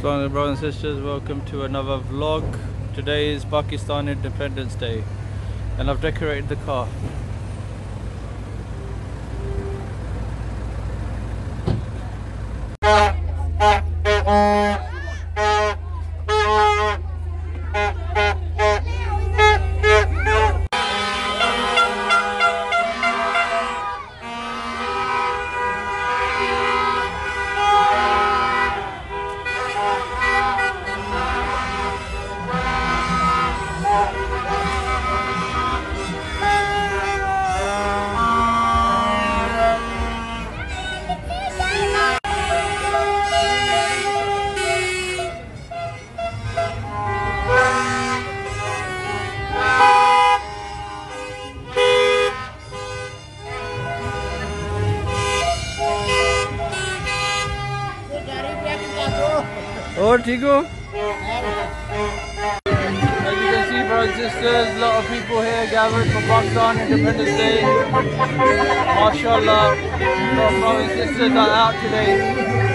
Pakistani brothers and sisters, welcome to another vlog. Today is Pakistan Independence Day and I've decorated the car. Oh, Tigo? As you can see, brothers and sisters, a lot of people here gathered for Pakistan Independence Day. MashaAllah, a lot brothers and sisters are out today.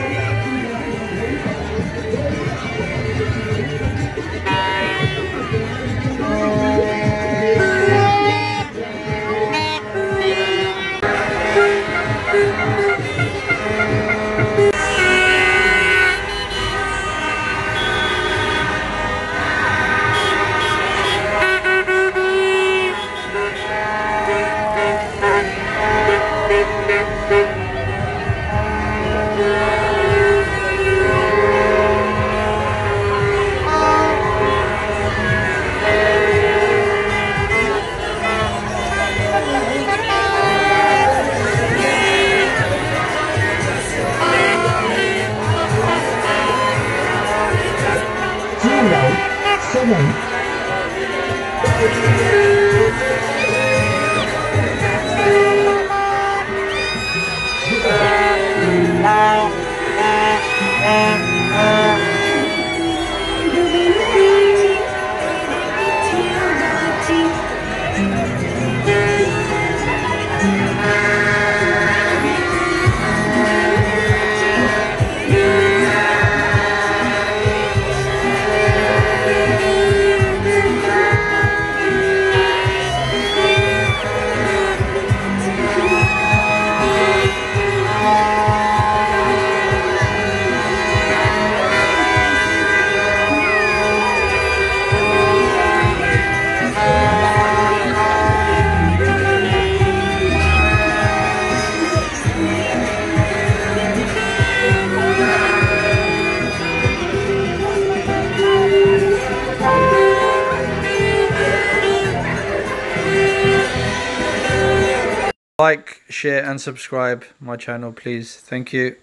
Seven Like, share and subscribe my channel please. Thank you.